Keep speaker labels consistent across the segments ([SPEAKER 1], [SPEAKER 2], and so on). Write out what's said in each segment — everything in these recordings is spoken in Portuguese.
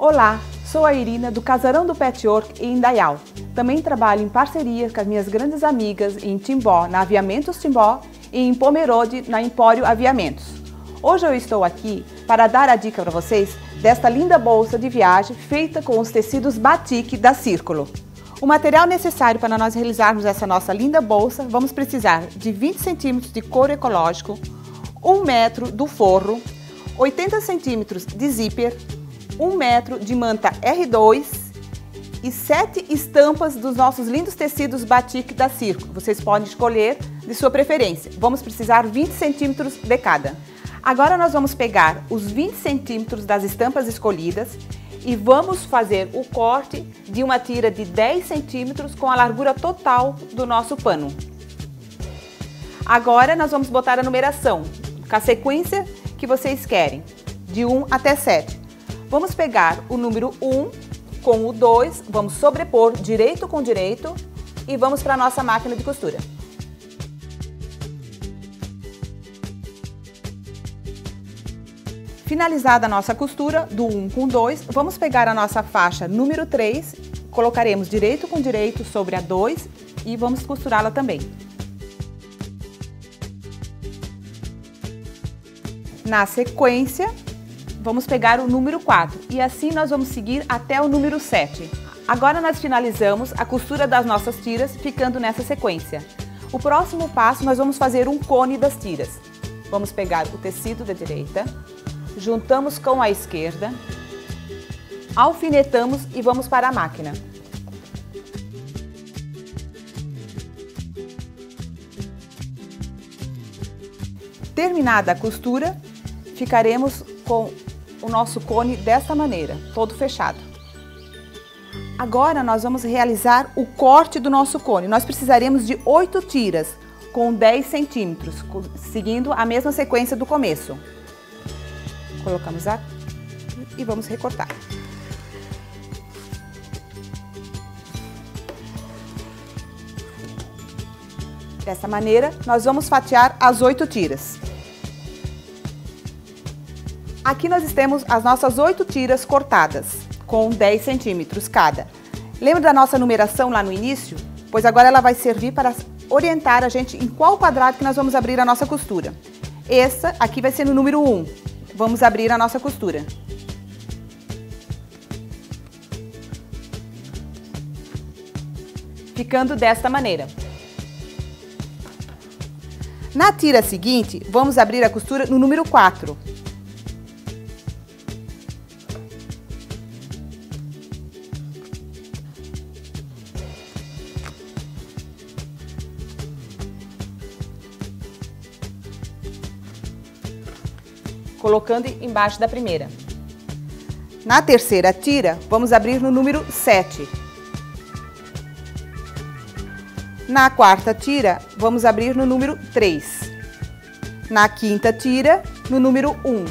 [SPEAKER 1] Olá, sou a Irina do Casarão do Patchwork em Indaial. Também trabalho em parceria com as minhas grandes amigas em Timbó, na Aviamentos Timbó, e em Pomerode, na Empório Aviamentos. Hoje eu estou aqui para dar a dica para vocês desta linda bolsa de viagem feita com os tecidos batik da Círculo. O material necessário para nós realizarmos essa nossa linda bolsa, vamos precisar de 20 centímetros de couro ecológico, 1 metro do forro, 80 centímetros de zíper, 1 metro de manta R2 e 7 estampas dos nossos lindos tecidos batik da Circo. Vocês podem escolher de sua preferência. Vamos precisar 20 centímetros de cada. Agora nós vamos pegar os 20 centímetros das estampas escolhidas e vamos fazer o corte de uma tira de 10 centímetros com a largura total do nosso pano. Agora nós vamos botar a numeração, com a sequência que vocês querem, de 1 até 7. Vamos pegar o número 1 com o 2, vamos sobrepor direito com direito e vamos para a nossa máquina de costura. Finalizada a nossa costura do 1 com 2, vamos pegar a nossa faixa número 3, colocaremos direito com direito sobre a 2 e vamos costurá-la também. Na sequência, vamos pegar o número 4 e assim nós vamos seguir até o número 7. Agora nós finalizamos a costura das nossas tiras ficando nessa sequência. O próximo passo nós vamos fazer um cone das tiras. Vamos pegar o tecido da direita, juntamos com a esquerda, alfinetamos e vamos para a máquina. Terminada a costura, ficaremos com o nosso cone desta maneira, todo fechado. Agora nós vamos realizar o corte do nosso cone. Nós precisaremos de 8 tiras com 10 centímetros, seguindo a mesma sequência do começo. Colocamos aqui e vamos recortar. Dessa maneira, nós vamos fatiar as 8 tiras. Aqui nós temos as nossas oito tiras cortadas, com 10 centímetros cada. Lembra da nossa numeração lá no início? Pois agora ela vai servir para orientar a gente em qual quadrado que nós vamos abrir a nossa costura. Essa aqui vai ser no número 1. Vamos abrir a nossa costura. Ficando desta maneira. Na tira seguinte, vamos abrir a costura no número 4. Colocando embaixo da primeira. Na terceira tira, vamos abrir no número 7. Na quarta tira, vamos abrir no número 3. Na quinta tira, no número 1.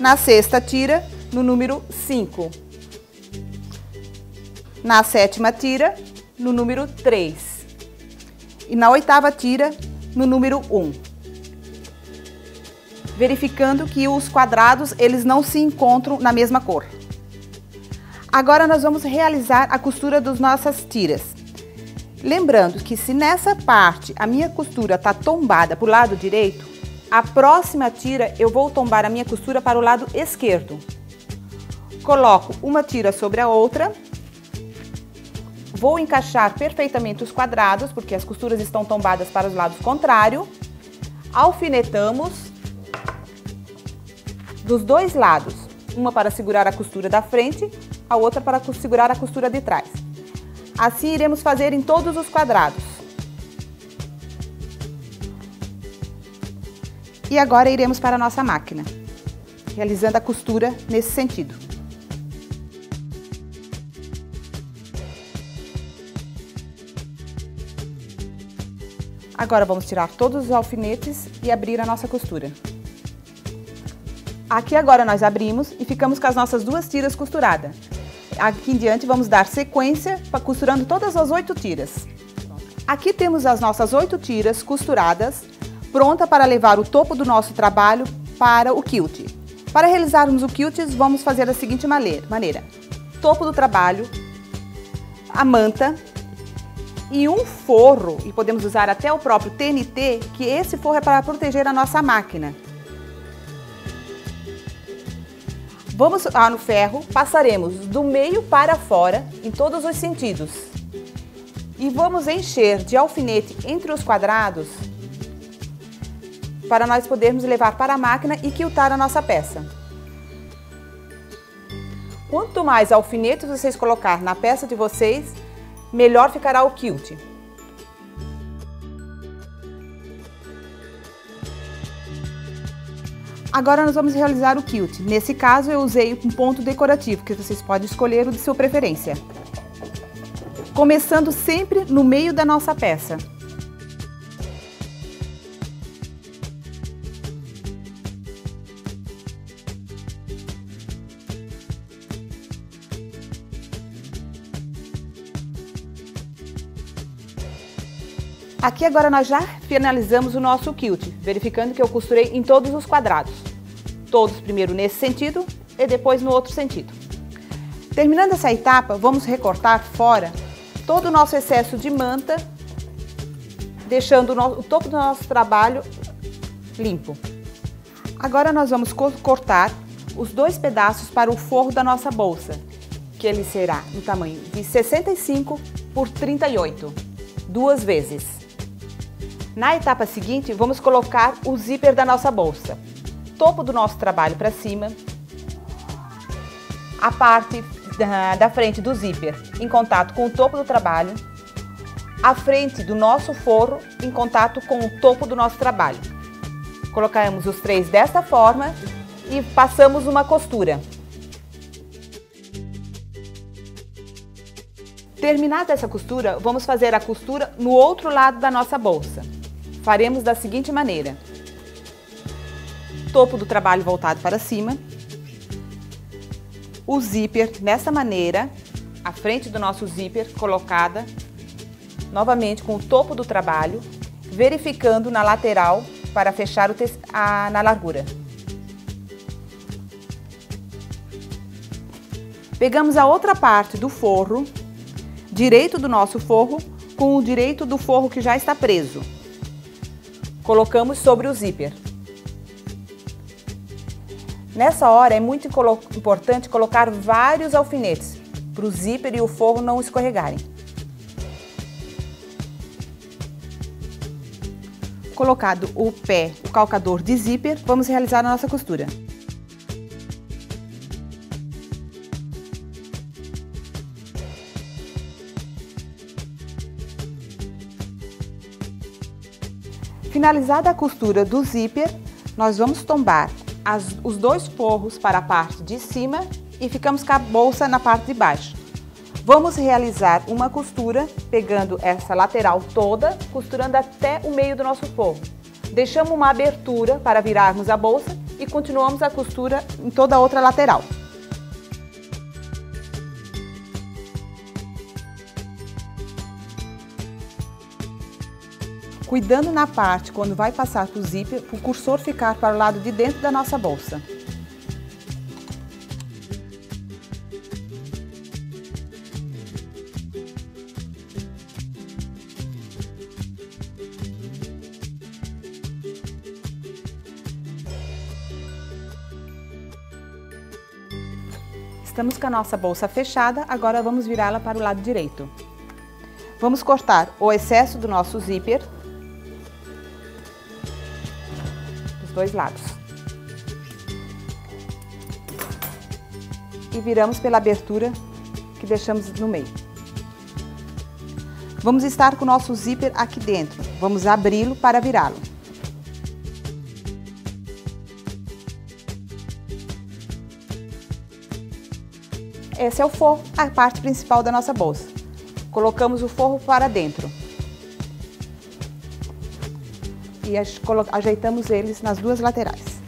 [SPEAKER 1] Na sexta tira, no número 5. Na sétima tira, no número 3. E na oitava tira, no número 1 verificando que os quadrados eles não se encontram na mesma cor. Agora nós vamos realizar a costura das nossas tiras. Lembrando que se nessa parte a minha costura está tombada para o lado direito, a próxima tira eu vou tombar a minha costura para o lado esquerdo. Coloco uma tira sobre a outra, vou encaixar perfeitamente os quadrados, porque as costuras estão tombadas para os lados contrários, alfinetamos dos dois lados, uma para segurar a costura da frente, a outra para segurar a costura de trás. Assim iremos fazer em todos os quadrados. E agora iremos para a nossa máquina, realizando a costura nesse sentido. Agora vamos tirar todos os alfinetes e abrir a nossa costura. Aqui agora nós abrimos e ficamos com as nossas duas tiras costuradas. Aqui em diante vamos dar sequência costurando todas as oito tiras. Aqui temos as nossas oito tiras costuradas, pronta para levar o topo do nosso trabalho para o quilt. Para realizarmos o quilts, vamos fazer da seguinte maneira. Topo do trabalho, a manta e um forro, e podemos usar até o próprio TNT, que esse forro é para proteger a nossa máquina. Vamos lá no ferro, passaremos do meio para fora, em todos os sentidos. E vamos encher de alfinete entre os quadrados para nós podermos levar para a máquina e quiltar a nossa peça. Quanto mais alfinetes vocês colocar na peça de vocês, melhor ficará o quilt. Agora nós vamos realizar o quilt. Nesse caso eu usei um ponto decorativo, que vocês podem escolher o de sua preferência. Começando sempre no meio da nossa peça. Aqui agora nós já finalizamos o nosso quilt, verificando que eu costurei em todos os quadrados. Todos primeiro nesse sentido e depois no outro sentido. Terminando essa etapa, vamos recortar fora todo o nosso excesso de manta, deixando o, o topo do nosso trabalho limpo. Agora nós vamos cortar os dois pedaços para o forro da nossa bolsa, que ele será no tamanho de 65 por 38, duas vezes. Na etapa seguinte, vamos colocar o zíper da nossa bolsa. Topo do nosso trabalho para cima, a parte da, da frente do zíper em contato com o topo do trabalho, a frente do nosso forro em contato com o topo do nosso trabalho. Colocamos os três desta forma e passamos uma costura. Terminada essa costura, vamos fazer a costura no outro lado da nossa bolsa faremos da seguinte maneira. Topo do trabalho voltado para cima. O zíper nessa maneira, a frente do nosso zíper colocada novamente com o topo do trabalho, verificando na lateral para fechar o a, na largura. Pegamos a outra parte do forro, direito do nosso forro, com o direito do forro que já está preso colocamos sobre o zíper. Nessa hora é muito importante colocar vários alfinetes para o zíper e o forro não escorregarem. Colocado o pé, o calcador de zíper, vamos realizar a nossa costura. Finalizada a costura do zíper, nós vamos tombar as, os dois forros para a parte de cima e ficamos com a bolsa na parte de baixo. Vamos realizar uma costura pegando essa lateral toda, costurando até o meio do nosso forro. Deixamos uma abertura para virarmos a bolsa e continuamos a costura em toda a outra lateral. Cuidando na parte quando vai passar para o zíper, o cursor ficar para o lado de dentro da nossa bolsa. Estamos com a nossa bolsa fechada, agora vamos virá-la para o lado direito. Vamos cortar o excesso do nosso zíper dois lados. E viramos pela abertura que deixamos no meio. Vamos estar com o nosso zíper aqui dentro. Vamos abri-lo para virá-lo. Esse é o forro, a parte principal da nossa bolsa. Colocamos o forro para dentro. E ajeitamos eles nas duas laterais.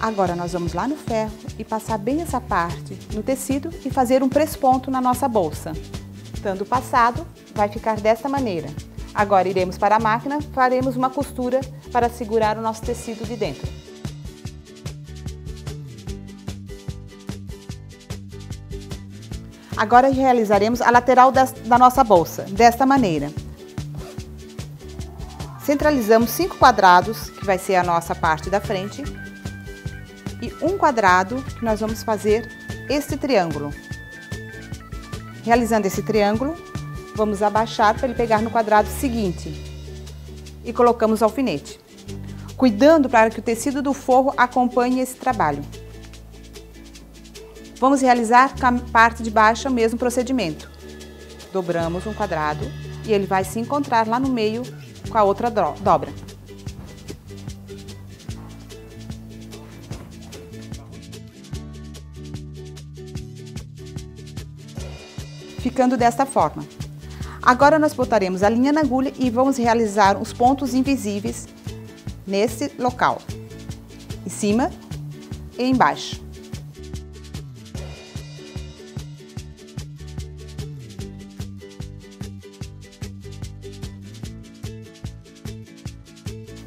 [SPEAKER 1] Agora nós vamos lá no ferro e passar bem essa parte no tecido e fazer um press-ponto na nossa bolsa. Estando passado, vai ficar desta maneira. Agora iremos para a máquina, faremos uma costura para segurar o nosso tecido de dentro. Agora realizaremos a lateral da nossa bolsa, desta maneira. Centralizamos cinco quadrados, que vai ser a nossa parte da frente, e um quadrado que nós vamos fazer este triângulo. Realizando esse triângulo, vamos abaixar para ele pegar no quadrado seguinte e colocamos o alfinete, cuidando para que o tecido do forro acompanhe esse trabalho. Vamos realizar com a parte de baixo o mesmo procedimento. Dobramos um quadrado e ele vai se encontrar lá no meio com a outra dobra. Ficando desta forma. Agora nós botaremos a linha na agulha e vamos realizar os pontos invisíveis nesse local, em cima e embaixo.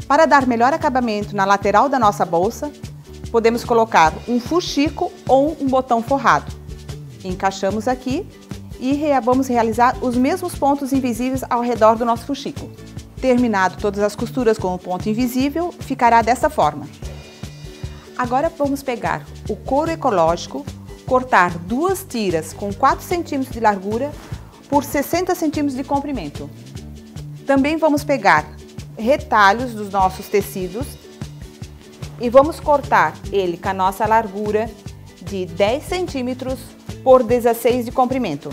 [SPEAKER 1] Para dar melhor acabamento na lateral da nossa bolsa, podemos colocar um fuxico ou um botão forrado. Encaixamos aqui e vamos realizar os mesmos pontos invisíveis ao redor do nosso fuxico. Terminado todas as costuras com o ponto invisível, ficará dessa forma. Agora vamos pegar o couro ecológico, cortar duas tiras com 4 cm de largura por 60 cm de comprimento. Também vamos pegar retalhos dos nossos tecidos e vamos cortar ele com a nossa largura de 10 centímetros por 16 de comprimento.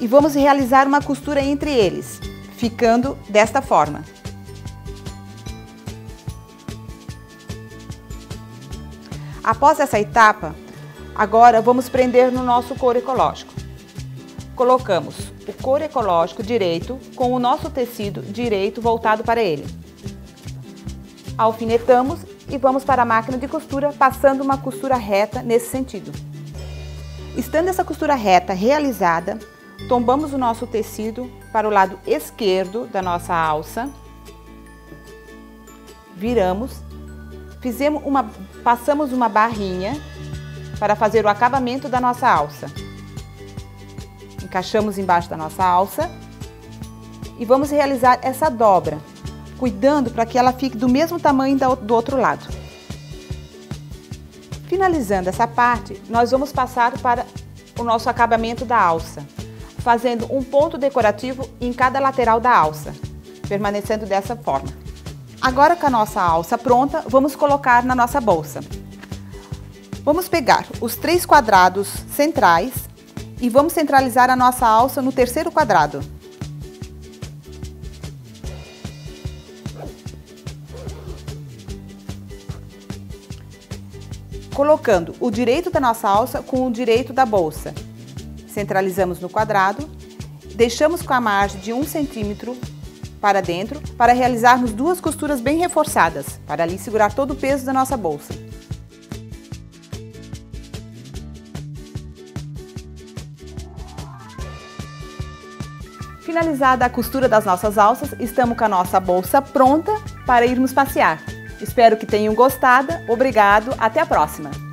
[SPEAKER 1] E vamos realizar uma costura entre eles, ficando desta forma. Após essa etapa, agora vamos prender no nosso couro ecológico colocamos o couro ecológico direito com o nosso tecido direito voltado para ele. Alfinetamos e vamos para a máquina de costura passando uma costura reta nesse sentido. Estando essa costura reta realizada, tombamos o nosso tecido para o lado esquerdo da nossa alça, viramos, fizemos uma, passamos uma barrinha para fazer o acabamento da nossa alça encaixamos embaixo da nossa alça e vamos realizar essa dobra, cuidando para que ela fique do mesmo tamanho do outro lado. Finalizando essa parte, nós vamos passar para o nosso acabamento da alça, fazendo um ponto decorativo em cada lateral da alça, permanecendo dessa forma. Agora com a nossa alça pronta, vamos colocar na nossa bolsa. Vamos pegar os três quadrados centrais e vamos centralizar a nossa alça no terceiro quadrado. Colocando o direito da nossa alça com o direito da bolsa. Centralizamos no quadrado, deixamos com a margem de 1 centímetro para dentro para realizarmos duas costuras bem reforçadas, para ali segurar todo o peso da nossa bolsa. Finalizada a costura das nossas alças, estamos com a nossa bolsa pronta para irmos passear. Espero que tenham gostado. Obrigado, até a próxima!